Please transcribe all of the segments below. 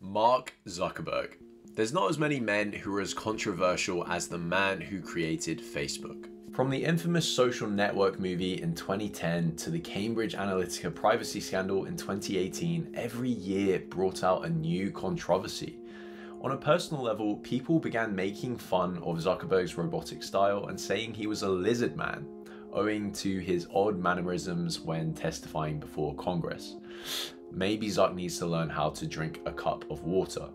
Mark Zuckerberg. There's not as many men who are as controversial as the man who created Facebook. From the infamous social network movie in 2010 to the Cambridge Analytica privacy scandal in 2018, every year brought out a new controversy. On a personal level, people began making fun of Zuckerberg's robotic style and saying he was a lizard man, owing to his odd mannerisms when testifying before Congress. Maybe Zuck needs to learn how to drink a cup of water.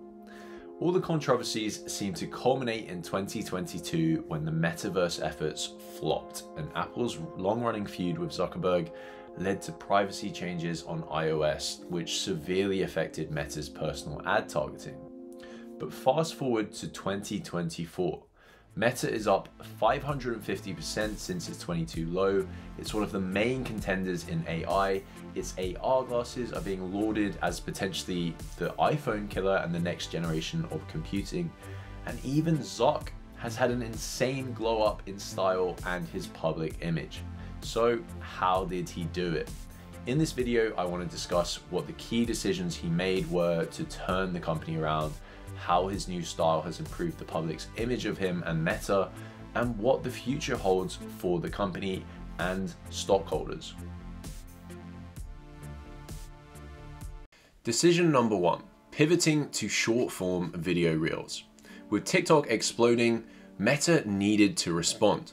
All the controversies seem to culminate in 2022 when the metaverse efforts flopped and Apple's long running feud with Zuckerberg led to privacy changes on iOS, which severely affected Meta's personal ad targeting. But fast forward to 2024. Meta is up 550% since its 22 low. It's one of the main contenders in AI. Its AR glasses are being lauded as potentially the iPhone killer and the next generation of computing. And even Zuck has had an insane glow up in style and his public image. So how did he do it? In this video, I want to discuss what the key decisions he made were to turn the company around how his new style has improved the public's image of him and Meta, and what the future holds for the company and stockholders. Decision number one pivoting to short form video reels. With TikTok exploding, Meta needed to respond.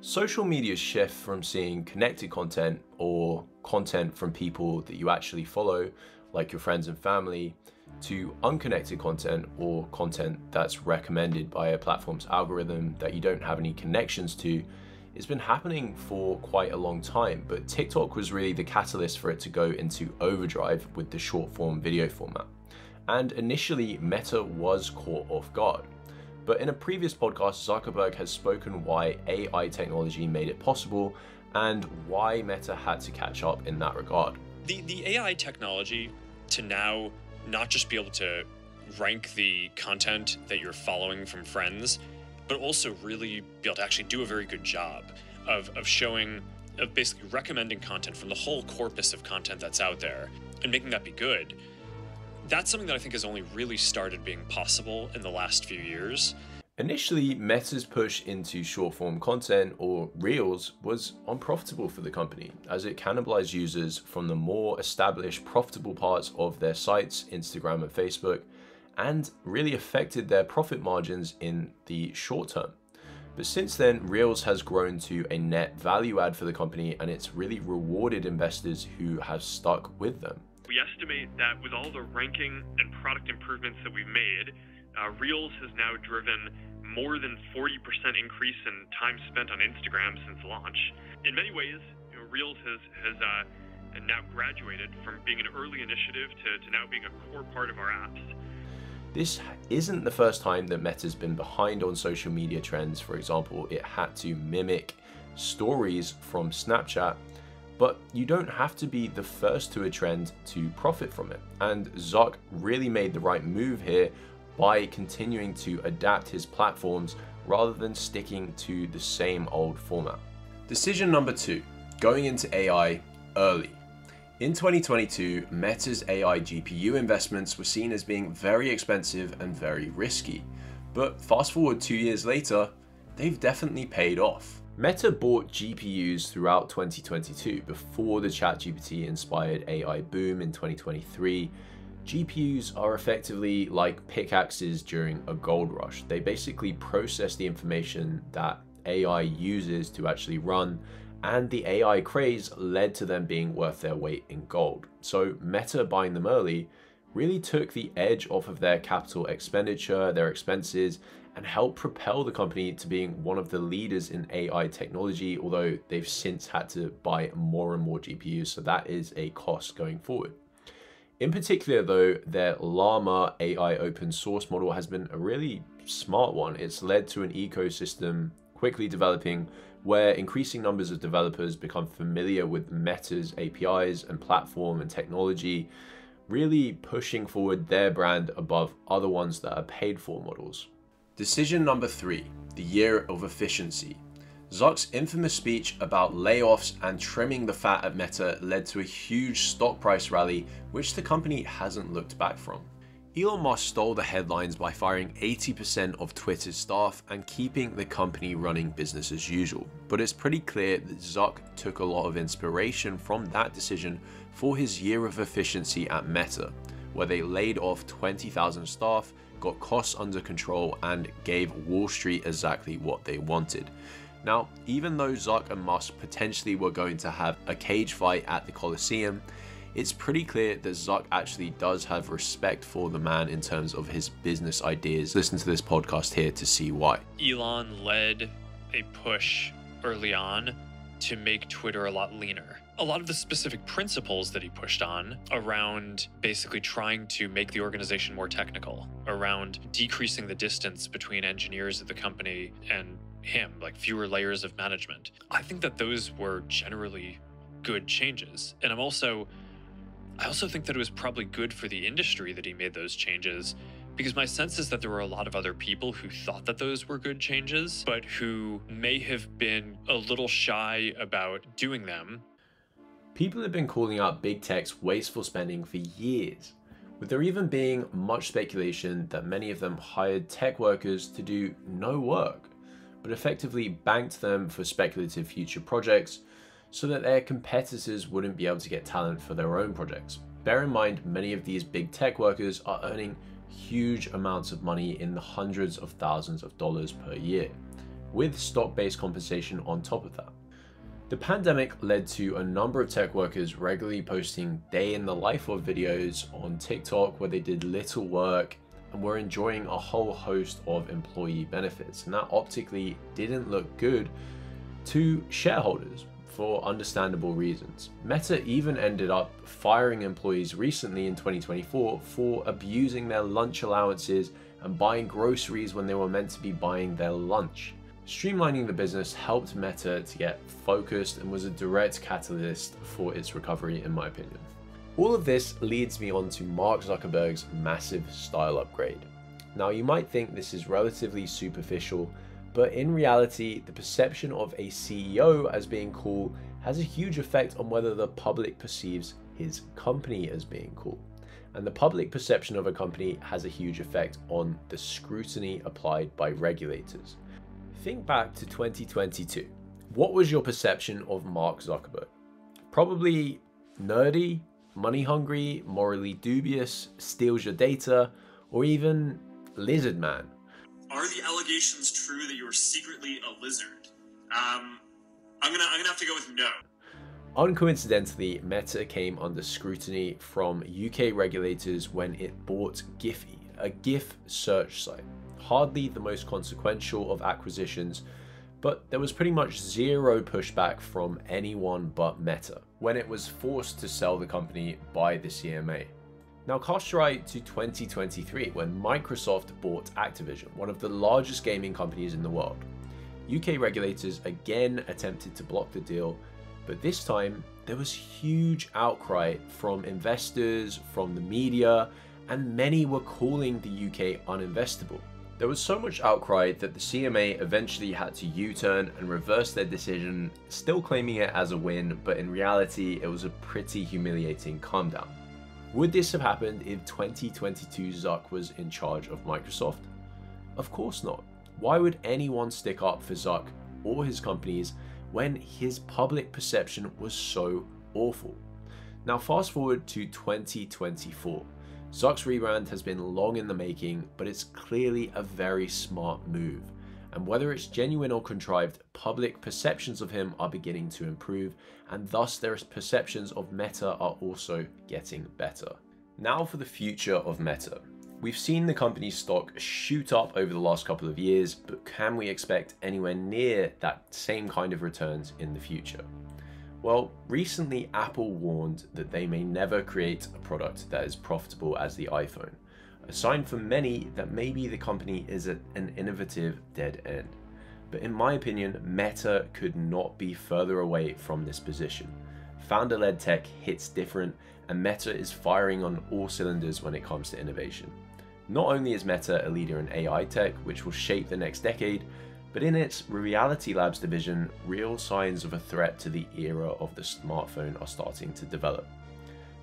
Social media's shift from seeing connected content or content from people that you actually follow, like your friends and family, to unconnected content or content that's recommended by a platform's algorithm that you don't have any connections to it's been happening for quite a long time, but TikTok was really the catalyst for it to go into overdrive with the short form video format. And initially, Meta was caught off guard. But in a previous podcast, Zuckerberg has spoken why AI technology made it possible and why Meta had to catch up in that regard. The, the AI technology to now not just be able to rank the content that you're following from friends, but also really be able to actually do a very good job of, of showing, of basically recommending content from the whole corpus of content that's out there and making that be good. That's something that I think has only really started being possible in the last few years. Initially, Meta's push into short form content or Reels was unprofitable for the company as it cannibalized users from the more established profitable parts of their sites, Instagram and Facebook, and really affected their profit margins in the short term. But since then, Reels has grown to a net value add for the company and it's really rewarded investors who have stuck with them. We estimate that with all the ranking and product improvements that we've made, uh, Reels has now driven more than 40% increase in time spent on Instagram since launch. In many ways, you know, Reels has, has uh, now graduated from being an early initiative to, to now being a core part of our apps. This isn't the first time that Meta's been behind on social media trends. For example, it had to mimic stories from Snapchat, but you don't have to be the first to a trend to profit from it. And Zuck really made the right move here by continuing to adapt his platforms rather than sticking to the same old format. Decision number two going into AI early. In 2022, Meta's AI GPU investments were seen as being very expensive and very risky. But fast forward two years later, they've definitely paid off. Meta bought GPUs throughout 2022 before the ChatGPT inspired AI boom in 2023 GPUs are effectively like pickaxes during a gold rush. They basically process the information that AI uses to actually run, and the AI craze led to them being worth their weight in gold. So, Meta buying them early really took the edge off of their capital expenditure, their expenses, and helped propel the company to being one of the leaders in AI technology, although they've since had to buy more and more GPUs, so that is a cost going forward. In particular, though, their Llama AI open source model has been a really smart one. It's led to an ecosystem quickly developing where increasing numbers of developers become familiar with Meta's APIs and platform and technology, really pushing forward their brand above other ones that are paid for models. Decision number three the year of efficiency. Zuck's infamous speech about layoffs and trimming the fat at Meta led to a huge stock price rally, which the company hasn't looked back from. Elon Musk stole the headlines by firing 80% of Twitter's staff and keeping the company running business as usual. But it's pretty clear that Zuck took a lot of inspiration from that decision for his year of efficiency at Meta, where they laid off 20,000 staff, got costs under control, and gave Wall Street exactly what they wanted. Now, even though Zuck and Musk potentially were going to have a cage fight at the Coliseum, it's pretty clear that Zuck actually does have respect for the man in terms of his business ideas. Listen to this podcast here to see why. Elon led a push early on to make Twitter a lot leaner. A lot of the specific principles that he pushed on around basically trying to make the organization more technical, around decreasing the distance between engineers at the company and him, like fewer layers of management. I think that those were generally good changes. And I'm also I also think that it was probably good for the industry that he made those changes because my sense is that there were a lot of other people who thought that those were good changes, but who may have been a little shy about doing them. People have been calling out big tech's wasteful spending for years, with there even being much speculation that many of them hired tech workers to do no work, but effectively banked them for speculative future projects so that their competitors wouldn't be able to get talent for their own projects. Bear in mind, many of these big tech workers are earning huge amounts of money in the hundreds of thousands of dollars per year, with stock based compensation on top of that. The pandemic led to a number of tech workers regularly posting day in the life of videos on TikTok where they did little work and were enjoying a whole host of employee benefits. And that optically didn't look good to shareholders for understandable reasons. Meta even ended up firing employees recently in 2024 for abusing their lunch allowances and buying groceries when they were meant to be buying their lunch. Streamlining the business helped Meta to get focused and was a direct catalyst for its recovery, in my opinion. All of this leads me on to Mark Zuckerberg's massive style upgrade. Now, you might think this is relatively superficial but in reality, the perception of a CEO as being cool has a huge effect on whether the public perceives his company as being cool. And the public perception of a company has a huge effect on the scrutiny applied by regulators. Think back to 2022. What was your perception of Mark Zuckerberg? Probably nerdy, money hungry, morally dubious, steals your data, or even lizard man. Are the allegations true that you are secretly a lizard? Um, I'm gonna I'm gonna have to go with no. Uncoincidentally, Meta came under scrutiny from UK regulators when it bought Giphy, a GIF search site. Hardly the most consequential of acquisitions, but there was pretty much zero pushback from anyone but Meta when it was forced to sell the company by the CMA. Now cast your eye to 2023 when Microsoft bought Activision, one of the largest gaming companies in the world. UK regulators again attempted to block the deal, but this time there was huge outcry from investors, from the media, and many were calling the UK uninvestable. There was so much outcry that the CMA eventually had to U turn and reverse their decision, still claiming it as a win, but in reality, it was a pretty humiliating calm down. Would this have happened if 2022 Zuck was in charge of Microsoft? Of course not. Why would anyone stick up for Zuck or his companies when his public perception was so awful? Now, fast forward to 2024. Zuck's rebrand has been long in the making, but it's clearly a very smart move and whether it's genuine or contrived, public perceptions of him are beginning to improve, and thus their perceptions of Meta are also getting better. Now for the future of Meta. We've seen the company's stock shoot up over the last couple of years, but can we expect anywhere near that same kind of returns in the future? Well, recently Apple warned that they may never create a product that is profitable as the iPhone a sign for many that maybe the company is at an innovative dead end. But in my opinion, Meta could not be further away from this position. Founder led tech hits different, and Meta is firing on all cylinders when it comes to innovation. Not only is Meta a leader in AI tech, which will shape the next decade, but in its Reality Labs division, real signs of a threat to the era of the smartphone are starting to develop.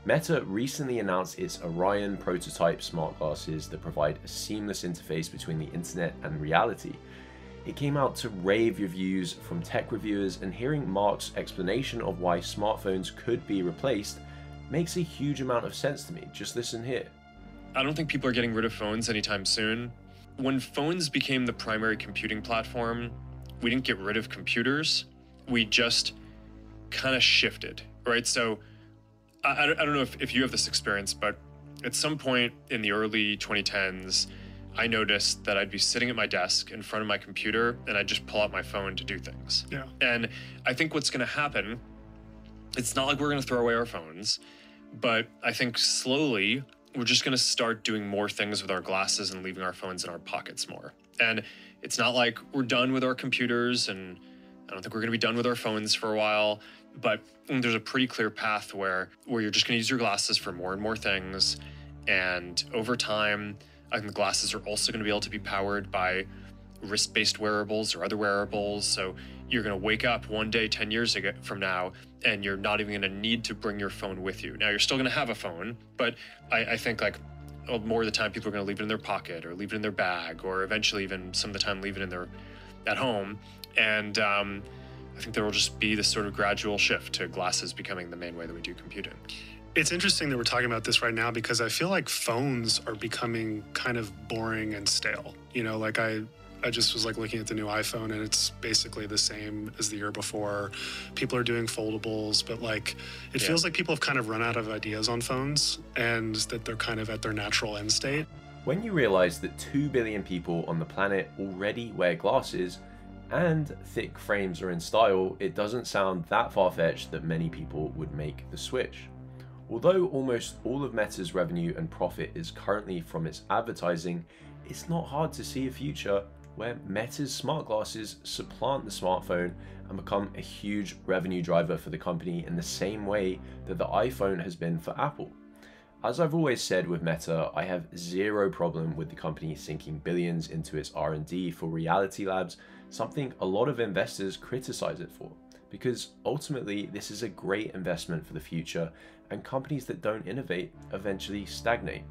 Meta recently announced its Orion prototype smart glasses that provide a seamless interface between the internet and reality. It came out to rave reviews from tech reviewers, and hearing Mark's explanation of why smartphones could be replaced makes a huge amount of sense to me. Just listen here. I don't think people are getting rid of phones anytime soon. When phones became the primary computing platform, we didn't get rid of computers. We just kind of shifted, right? So I, I don't know if, if you have this experience, but at some point in the early 2010s, I noticed that I'd be sitting at my desk in front of my computer and I'd just pull out my phone to do things. Yeah. And I think what's going to happen, it's not like we're going to throw away our phones, but I think slowly we're just going to start doing more things with our glasses and leaving our phones in our pockets more. And it's not like we're done with our computers and I don't think we're going to be done with our phones for a while, but there's a pretty clear path where where you're just going to use your glasses for more and more things and over time I think the glasses are also going to be able to be powered by wrist based wearables or other wearables. So you're going to wake up one day 10 years ago from now and you're not even going to need to bring your phone with you. Now, you're still going to have a phone, but I, I think like more of the time people are going to leave it in their pocket or leave it in their bag or eventually even some of the time leave it in their at home. And um, I think there will just be this sort of gradual shift to glasses becoming the main way that we do computing. It's interesting that we're talking about this right now because I feel like phones are becoming kind of boring and stale. You know, like I I just was like looking at the new iPhone and it's basically the same as the year before. People are doing foldables, but like it Yeah. feels like people have kind of run out of ideas on phones and that they're kind of at their natural end state. When you realize that 2 billion people on the planet already wear glasses and thick frames are in style, it doesn't sound that far fetched that many people would make the switch. Although almost all of Meta's revenue and profit is currently from its advertising, it's not hard to see a future where Meta's smart glasses supplant the smartphone and become a huge revenue driver for the company in the same way that the iPhone has been for Apple. As I've always said with Meta, I have zero problem with the company sinking billions into its R&D for Reality Labs, something a lot of investors criticize it for. Because ultimately, this is a great investment for the future, and companies that don't innovate eventually stagnate.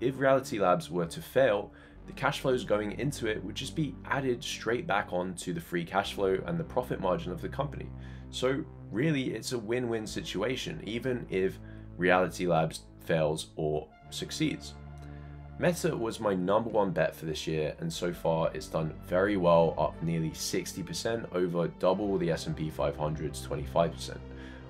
If Reality Labs were to fail, the cash flows going into it would just be added straight back onto the free cash flow and the profit margin of the company. So, really, it's a win win situation, even if Reality Labs fails or succeeds. Meta was my number one bet for this year, and so far it's done very well, up nearly 60% over double the S&P 500's 25%.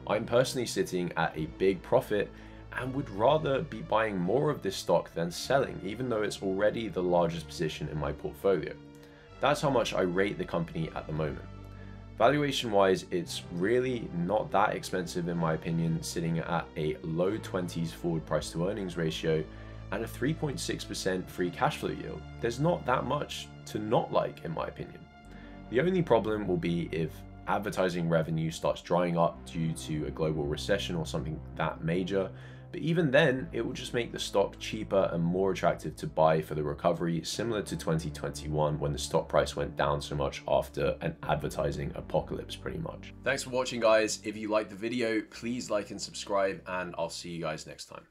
I'm personally sitting at a big profit and would rather be buying more of this stock than selling, even though it's already the largest position in my portfolio. That's how much I rate the company at the moment. Valuation wise, it's really not that expensive in my opinion, sitting at a low 20s forward price to earnings ratio and a 3.6% free cash flow yield. There's not that much to not like, in my opinion. The only problem will be if advertising revenue starts drying up due to a global recession or something that major. But even then, it will just make the stock cheaper and more attractive to buy for the recovery, similar to 2021 when the stock price went down so much after an advertising apocalypse, pretty much. Thanks for watching, guys. If you liked the video, please like and subscribe, and I'll see you guys next time.